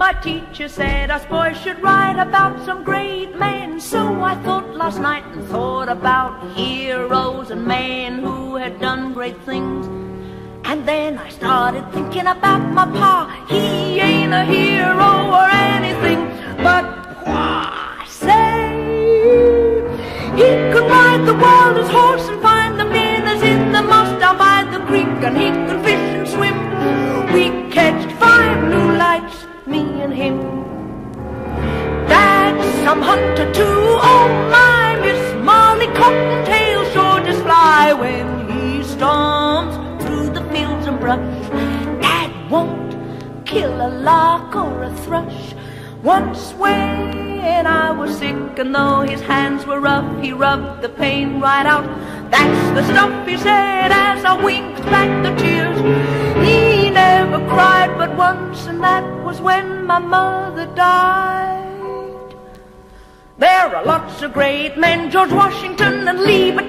My teacher said us boys should write about some great men. So I thought last night and thought about heroes and men who had done great things. And then I started thinking about my pa. He ain't a hero or anything, but I say he could ride the wildest horse and find the minnows in the moss down by the creek, and he could fish and swim. We and him. Dad's some hunter too. Oh my, Miss Molly Cottontail sure does fly when he storms through the fields and brush. That won't kill a lark or a thrush. Once when I was sick, and though his hands were rough, he rubbed the pain right out. That's the stuff he said as I winked back the tears. He never cried but once, and that was when my mother died. There are lots of great men, George Washington and Lee, but